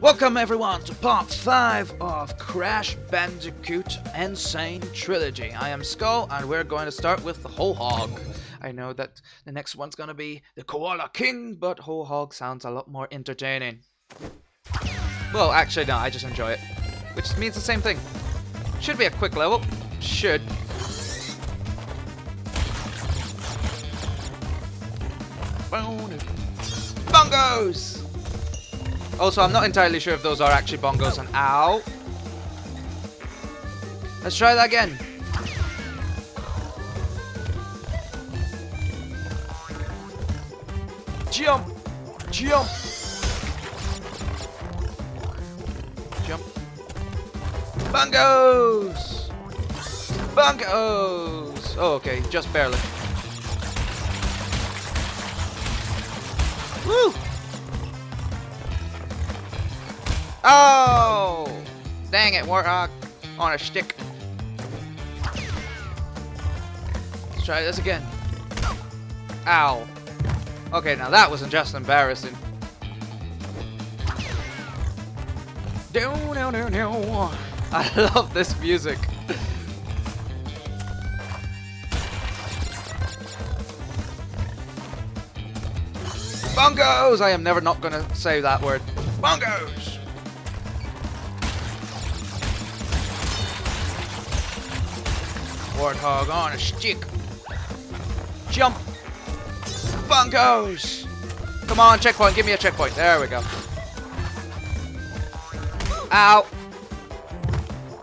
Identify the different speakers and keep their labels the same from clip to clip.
Speaker 1: Welcome everyone to part 5 of Crash Bandicoot N.Sane Trilogy. I am Skull and we're going to start with the Whole Hog. I know that the next one's going to be the Koala King, but Whole Hog sounds a lot more entertaining. Well, actually no, I just enjoy it. Which means the same thing. Should be a quick level. Should. Bongos! Also, I'm not entirely sure if those are actually bongos and ow. Let's try that again. Jump! Jump! Jump. Bongos! Bongos! Oh, okay, just barely. Woo! Oh! Dang it, Warthog. Uh, on a stick. Let's try this again. Ow. Okay, now that wasn't just embarrassing. I love this music. Bongos! I am never not gonna say that word. Bongos! Warthog on a stick. Jump! Bongos! Come on, checkpoint. Give me a checkpoint. There we go. Ow!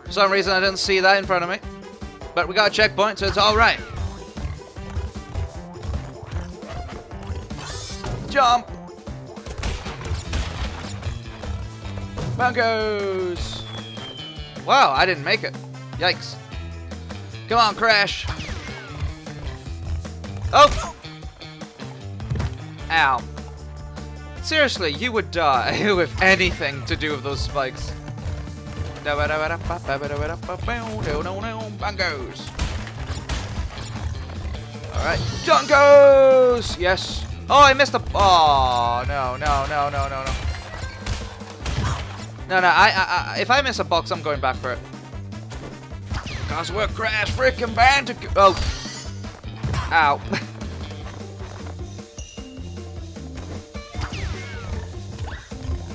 Speaker 1: For some reason I didn't see that in front of me. But we got a checkpoint, so it's alright. Jump! Bongos! Wow, I didn't make it. Yikes. Come on, Crash. Oh! Ow. Seriously, you would die with anything to do with those spikes. Bongos! Alright, Dunkos! Yes. Oh, I missed a. Oh, no, no, no, no, no, no. No, no, I, I, I, if I miss a box, I'm going back for it. Cause we're Crash freaking Bandicoot. Oh. Ow.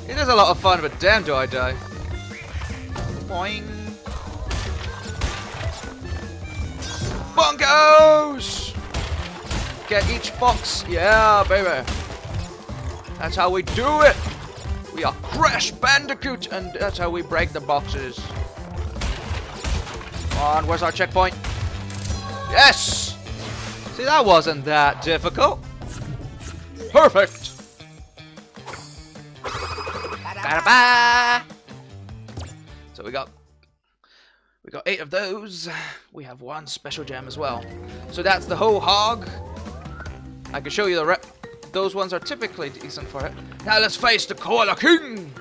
Speaker 1: it is a lot of fun, but damn do I die. Boing. Bongos! Get each box. Yeah, baby. That's how we do it. We are Crash Bandicoot, and that's how we break the boxes. On, where's our checkpoint? Yes! See, that wasn't that difficult. Perfect! So we got we got eight of those. We have one special gem as well. So that's the whole hog. I can show you the rep. Those ones are typically decent for it. Now let's face the Koala King!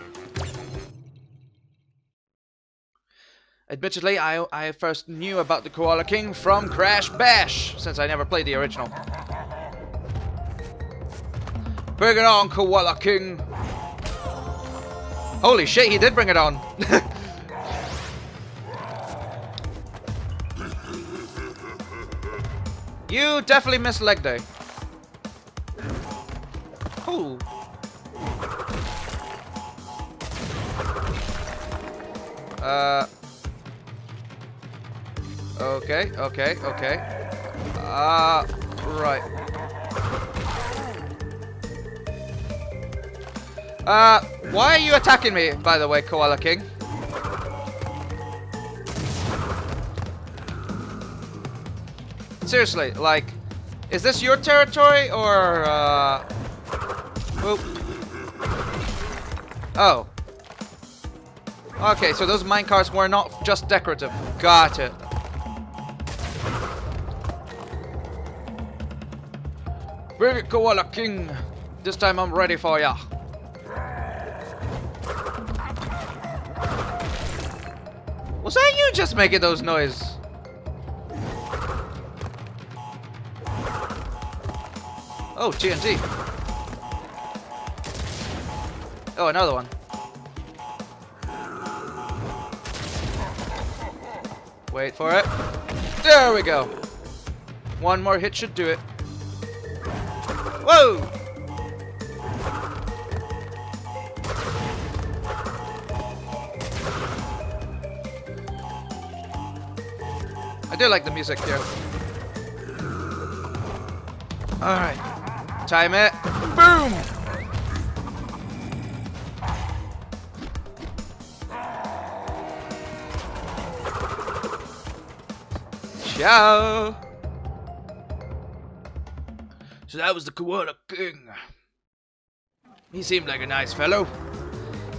Speaker 1: Admittedly, I, I first knew about the Koala King from Crash Bash, since I never played the original. Bring it on, Koala King! Holy shit, he did bring it on! you definitely missed leg day. Oh. Uh. Okay, okay, okay. Uh, right. Uh, why are you attacking me, by the way, Koala King? Seriously, like, is this your territory, or, uh... Oop. Oh. Okay, so those minecarts were not just decorative. Got it. Big Koala King. This time I'm ready for ya. Was that you just making those noises? Oh, TNT. Oh, another one. Wait for it. There we go. One more hit should do it. Whoa! I do like the music here. Alright. Time it. Boom! Ciao! That was the Koala King. He seemed like a nice fellow.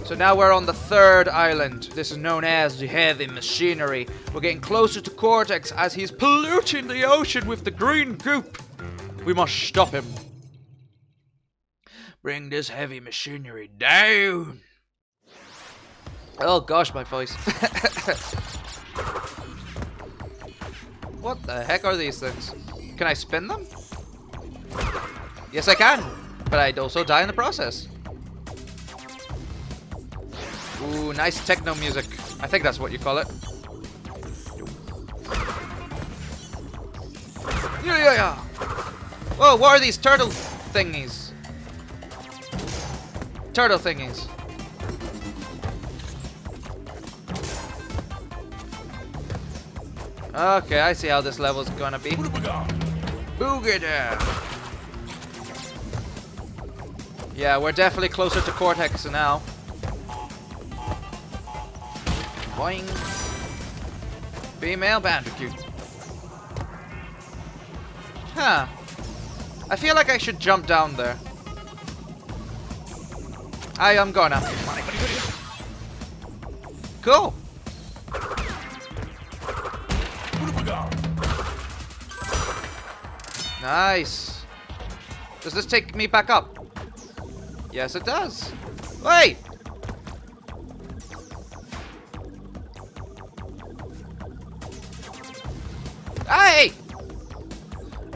Speaker 1: So now we're on the third island. This is known as the Heavy Machinery. We're getting closer to Cortex as he's polluting the ocean with the green goop. We must stop him. Bring this heavy machinery down. Oh gosh, my voice. what the heck are these things? Can I spin them? Yes, I can. But I'd also die in the process. Ooh, nice techno music. I think that's what you call it. Yeah, yeah, yeah. Whoa, what are these turtle thingies? Turtle thingies. Okay, I see how this level's gonna be. Boogada! Yeah, we're definitely closer to Cortex now. Boing. Female Bandicoot. Huh. I feel like I should jump down there. I am gonna. Cool. Nice. Does this take me back up? Yes, it does. Wait! Hey!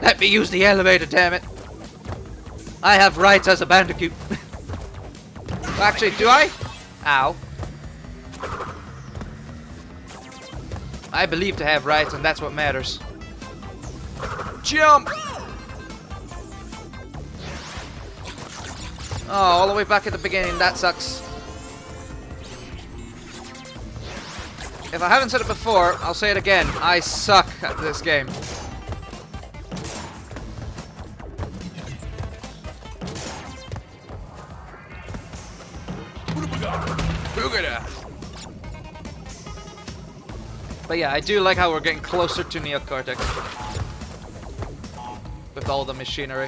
Speaker 1: Let me use the elevator, damn it. I have rights as a bandicoot. Actually, do I? Ow. I believe to have rights, and that's what matters. Jump! Oh, all the way back at the beginning. That sucks. If I haven't said it before, I'll say it again. I suck at this game. But yeah, I do like how we're getting closer to Neo Cortex. With all the machinery.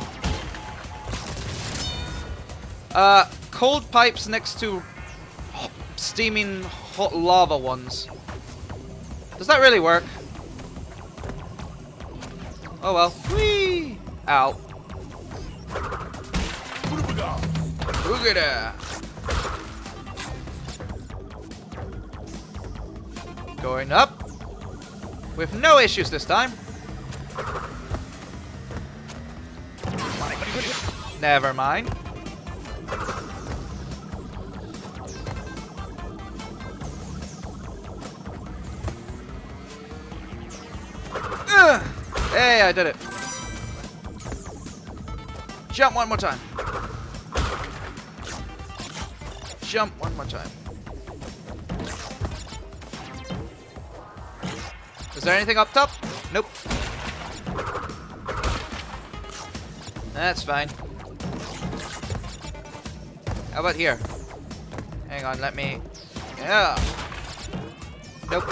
Speaker 1: Uh, cold pipes next to steaming hot lava ones. Does that really work? Oh well. Whee! Ow. Boogada! Going up. With no issues this time. Never mind. Hey, I did it. Jump one more time. Jump one more time. Is there anything up top? Nope. That's fine. How about here? Hang on, let me... Yeah. Nope.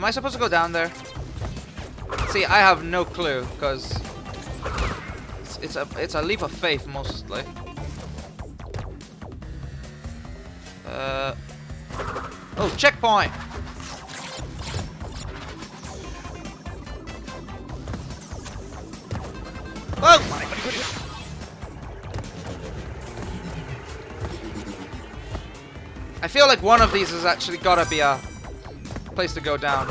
Speaker 1: Am I supposed to go down there? See, I have no clue, because it's, it's a it's a leap of faith mostly. Uh oh, checkpoint. Oh Whoa! I feel like one of these has actually gotta be a place to go down.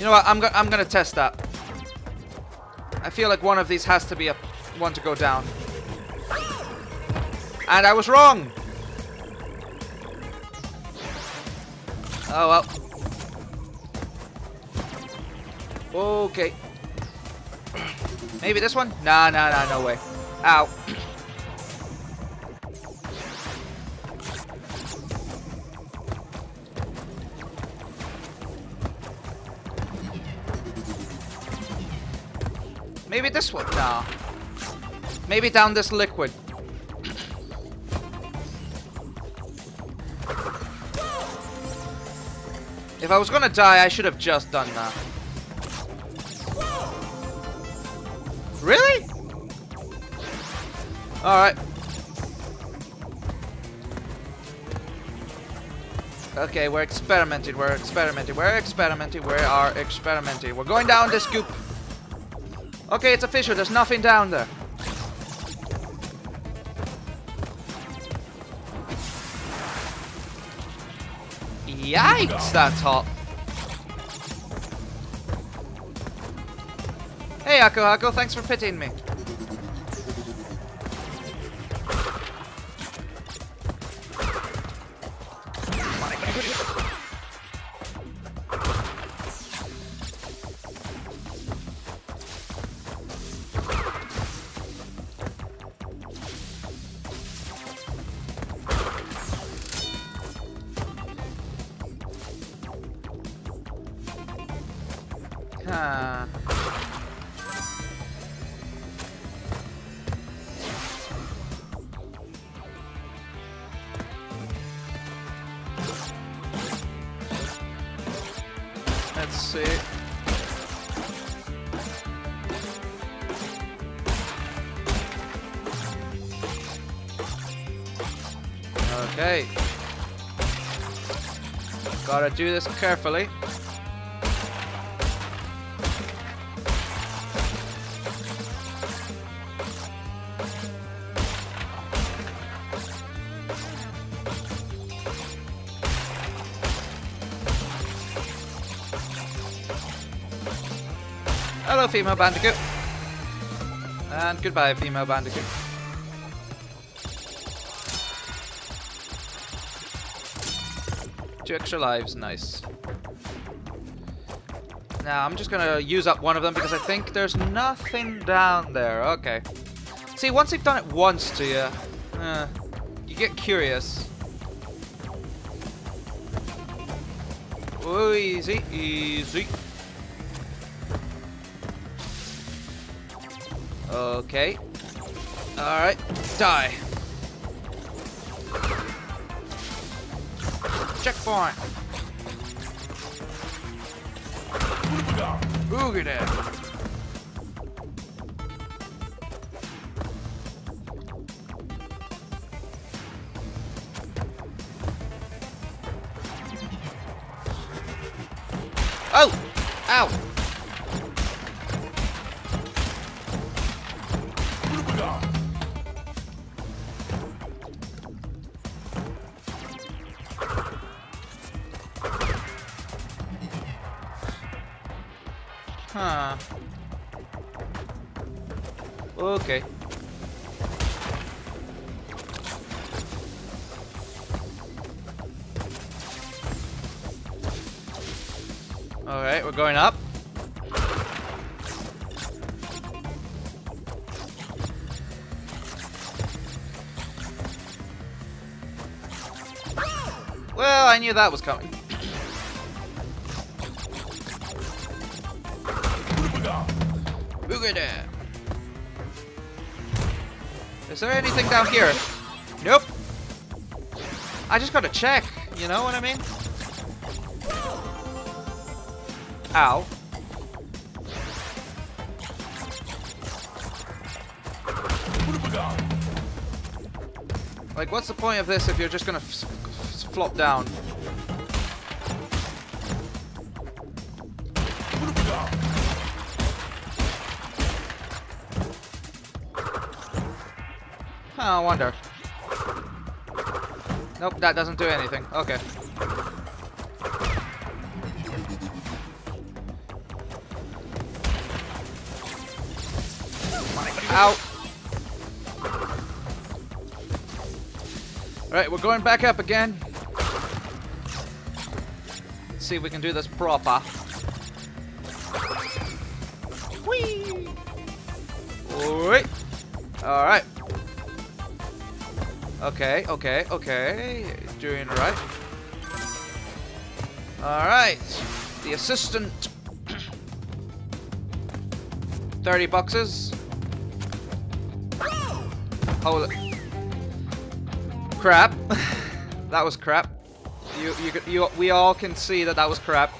Speaker 1: You know what? I'm, go I'm gonna test that. I feel like one of these has to be a one to go down. And I was wrong! Oh well. Okay. Maybe this one? Nah, nah, nah, no way. Ow. Maybe this one? No. Maybe down this liquid. If I was gonna die, I should have just done that. Really? Alright. Okay, we're experimenting, we're experimenting, we're experimenting, we are experimenting. We're going down this goop. Okay, it's fissure, there's nothing down there. Yikes, that's hot. Hey, Aku Aku, thanks for pitying me. Let's see. Okay. Gotta do this carefully. Female bandicoot. And goodbye, female bandicoot. Two extra lives, nice. Now, I'm just gonna use up one of them because I think there's nothing down there. Okay. See, once they've done it once to you, uh, you get curious. Oh, easy, easy. Okay. Alright. Die. Checkpoint. Boogie. Oh! Ow! Huh. Okay. Alright, we're going up. Well, I knew that was coming. Is there anything down here? Nope. I just gotta check, you know what I mean? Ow. Like, what's the point of this if you're just gonna flop down? Oh, I wonder. Nope, that doesn't do anything. Okay. Out. Alright, we're going back up again. Let's see if we can do this proper. Whee! Alright. Okay, okay, okay. Doing right. Alright. The assistant. 30 boxes. Hold it. Crap. that was crap. You, you, you, we all can see that that was crap.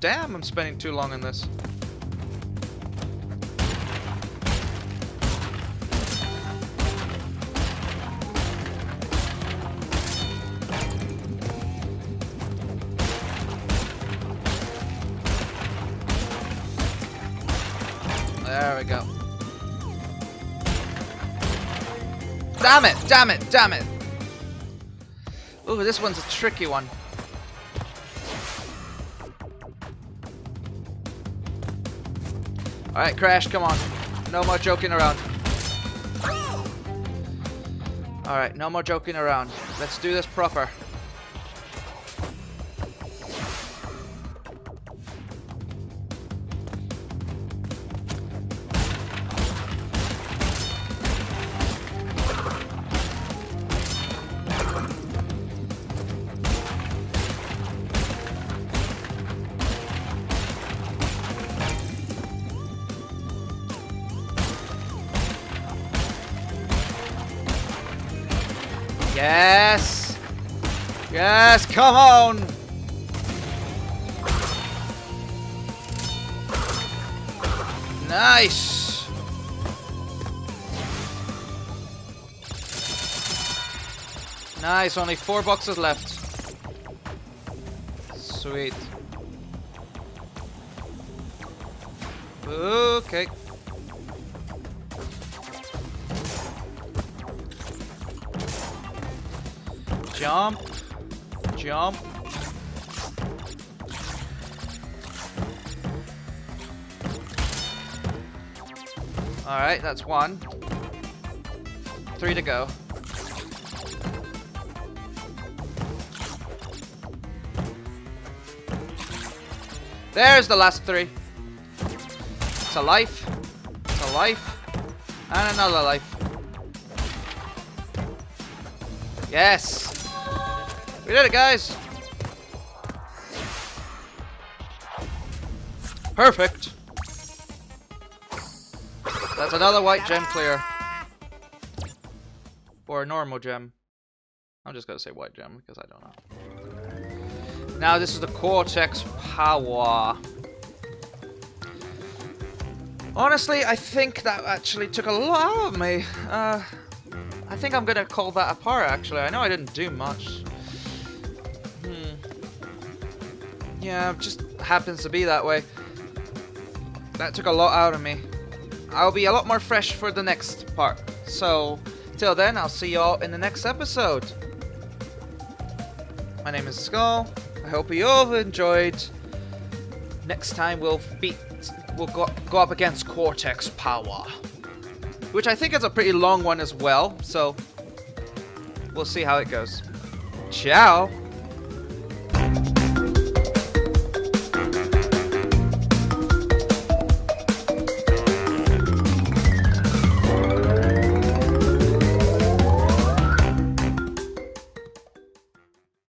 Speaker 1: Damn, I'm spending too long on this. Damn it! Damn it! Damn it! Ooh, this one's a tricky one. Alright, Crash, come on. No more joking around. Alright, no more joking around. Let's do this proper. Yes! Yes, come on! Nice! Nice, only four boxes left. Sweet. Okay. Jump. Jump. Alright, that's one. Three to go. There's the last three. It's a life. It's a life. And another life. Yes! We did it, guys! Perfect! That's another white gem clear. Or a normal gem. I'm just gonna say white gem because I don't know. Now this is the Cortex Power. Honestly, I think that actually took a lot out of me. Uh, I think I'm gonna call that apart actually. I know I didn't do much. Yeah, just happens to be that way. That took a lot out of me. I'll be a lot more fresh for the next part. So, till then, I'll see y'all in the next episode. My name is Skull. I hope you all enjoyed. Next time we'll beat, we'll go, go up against Cortex Power. Which I think is a pretty long one as well, so we'll see how it goes. Ciao!